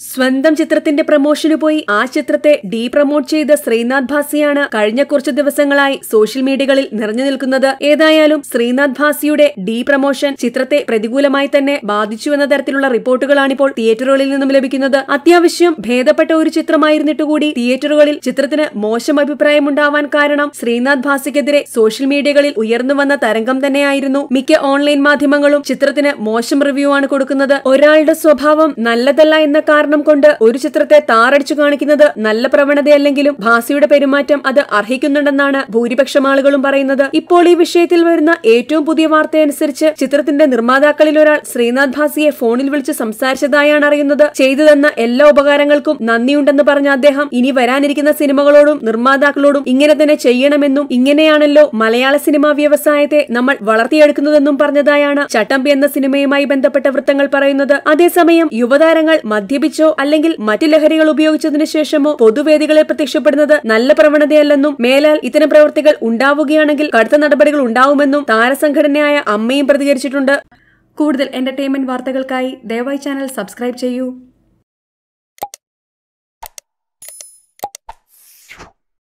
സ്വന്തം ചിത്രത്തിന്റെ പ്രമോഷന് പോയി ആ ചിത്രത്തെ ഡീ പ്രമോട്ട് ചെയ്ത ശ്രീനാഥ് ഭാസിയാണ് കഴിഞ്ഞ കുറച്ചു ദിവസങ്ങളായി സോഷ്യൽ മീഡിയകളിൽ നിറഞ്ഞു നിൽക്കുന്നത്. ഏതായാലും ശ്രീനാഥ് ഭാസിയുടെ ഡീ പ്രമോഷൻ ചിത്രത്തെ പ്രതികൂലമായി തന്നെ ബാധിച്ചു എന്ന തരത്തിലുള്ള റിപ്പോർട്ടുകളാണിപ്പോൾ തിയേറ്ററുകളിൽ നിന്നും ലഭിക്കുന്നത്. അത്യാവശ്യം ഭേദപ്പെട്ട ഒരു ചിത്രമായിരുന്നിട്ടുകൂടി തിയേറ്ററുകളിൽ ചിത്രത്തിന് മോശം അഭിപ്രായം ഉണ്ടാവാൻ കാരണം ശ്രീനാഥ് ഭാസിക്കെതിരെ സോഷ്യൽ മീഡിയകളിൽ ഉയർന്നു വന്ന തരംഗം തന്നെയായിരുന്നു. മിക്ക ഓൺലൈൻ മാധ്യമങ്ങളും ചിത്രത്തിന് മോശം റിവ്യൂ ആണ് കൊടുക്കുന്നത്. ഒരാളുടെ സ്വഭാവം നല്ലതല്ല എന്ന കാരണം കൊണ്ട് ഒരു ചിത്രത്തെ താറടിച്ചു കാണിക്കുന്നത് നല്ല പ്രവണതയല്ലെങ്കിലും ഭാസിയുടെ പെരുമാറ്റം അത് അർഹിക്കുന്നുണ്ടെന്നാണ് ഭൂരിപക്ഷം ആളുകളും പറയുന്നത്. ഇപ്പോൾ ഈ വിഷയത്തിൽ വരുന്ന ഏറ്റവും പുതിയ വാർത്തയനുസരിച്ച് ചിത്രത്തിന്റെ നിർമ്മാതാക്കളിൽ ഒരാൾ ശ്രീനാഥ് ഭാസിയെ ഫോണിൽ വിളിച്ച് സംസാരിച്ചതായാണ് അറിയുന്നത്. ചെയ്തു തന്ന എല്ലാ ഉപകാരങ്ങൾക്കും നന്ദിയുണ്ടെന്ന് പറഞ്ഞ അദ്ദേഹം ഇനി വരാനിരിക്കുന്ന സിനിമകളോടും നിർമ്മാതാക്കളോടും ഇങ്ങനെ തന്നെ ചെയ്യണമെന്നും ഇങ്ങനെയാണല്ലോ മലയാള സിനിമാ വ്യവസായത്തെ നമ്മൾ വളർത്തിയെടുക്കുന്നതെന്നും പറഞ്ഞതായാണ് ചട്ടമ്പി എന്ന സിനിമയുമായി ബന്ധപ്പെട്ട വൃത്തങ്ങൾ പറയുന്നത്. അതേസമയം യുവതാരങ്ങൾ മദ്യപിച്ചോ അല്ലെങ്കിൽ മറ്റ് ലഹരികൾ ഉപയോഗിച്ചതിനു ശേഷമോ പൊതുവേദികളെ പ്രത്യക്ഷപ്പെടുന്നത് നല്ല പ്രവണതയല്ലെന്നും മേലാൽ ഇത്തരം പ്രവൃത്തികൾ ഉണ്ടാവുകയാണെങ്കിൽ കടുത്ത നടപടികൾ ഉണ്ടാവുമെന്നും താരസംഘടനയായ അമ്മയും പ്രതികരിച്ചിട്ടുണ്ട്. കൂടുതൽ എന്റർടൈൻമെന്റ് വാർത്തകൾക്കായി ദയവായി ചാനൽ സബ്സ്ക്രൈബ് ചെയ്യൂ.